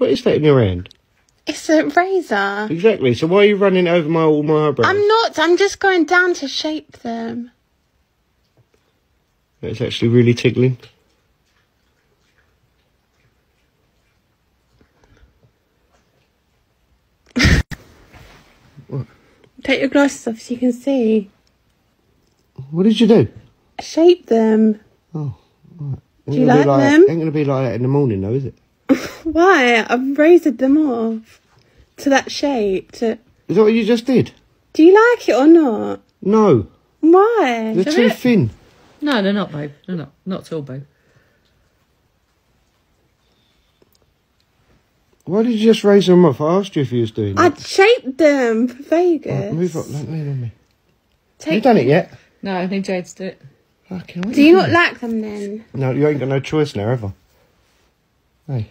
What is that in your hand? It's a razor. Exactly. So why are you running over my all my eyebrows? I'm not. I'm just going down to shape them. It's actually really tickling. Take your glasses off so you can see. What did you do? Shape them. Oh, right. Do you like that- them? Ain't gonna be like that in the morning, though, is it? Why? I've razored them off to that shape. To... Is that what you just did? Do you like it or not? No, Why? they're too thin. No, they're not, babe. They're not. Not at all, babe. Why did you just raise them off? I asked you if you was doing I it. shaped them for Vegas. Right, move on. Don't lean on me. Take- You done it yet? No, I need Jade to do it. Fucking what Do you not like them then? No, you ain't got no choice now, ever. Hey,